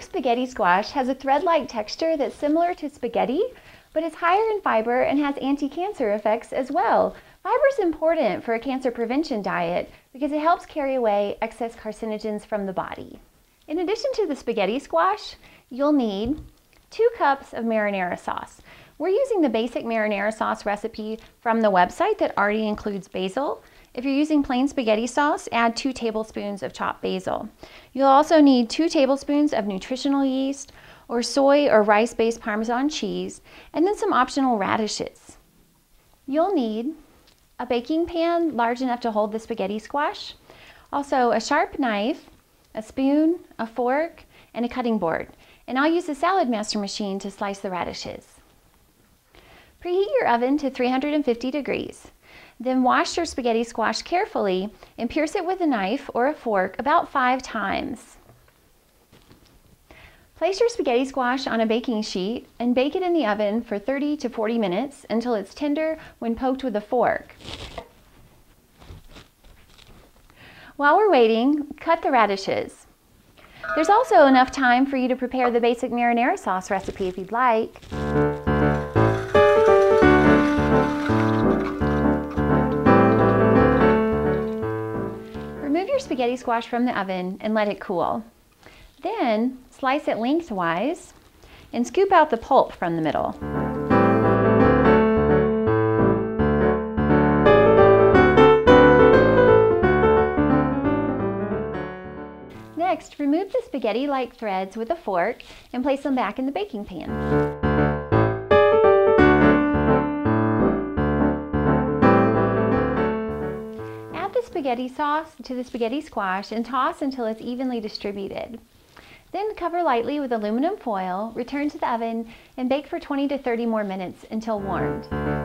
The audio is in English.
spaghetti squash has a thread-like texture that's similar to spaghetti, but is higher in fiber and has anti-cancer effects as well. Fiber is important for a cancer prevention diet because it helps carry away excess carcinogens from the body. In addition to the spaghetti squash, you'll need two cups of marinara sauce. We're using the basic marinara sauce recipe from the website that already includes basil. If you're using plain spaghetti sauce, add two tablespoons of chopped basil. You'll also need two tablespoons of nutritional yeast or soy or rice-based Parmesan cheese, and then some optional radishes. You'll need a baking pan large enough to hold the spaghetti squash, also a sharp knife, a spoon, a fork, and a cutting board. And I'll use the Saladmaster machine to slice the radishes. Preheat your oven to 350 degrees. Then wash your spaghetti squash carefully and pierce it with a knife or a fork about five times. Place your spaghetti squash on a baking sheet and bake it in the oven for 30 to 40 minutes until it's tender when poked with a fork. While we're waiting, cut the radishes. There's also enough time for you to prepare the basic marinara sauce recipe if you'd like. Spaghetti squash from the oven and let it cool. Then slice it lengthwise and scoop out the pulp from the middle. Next, remove the spaghetti-like threads with a fork and place them back in the baking pan. The spaghetti sauce to the spaghetti squash and toss until it's evenly distributed. Then cover lightly with aluminum foil, return to the oven, and bake for 20 to 30 more minutes until warmed.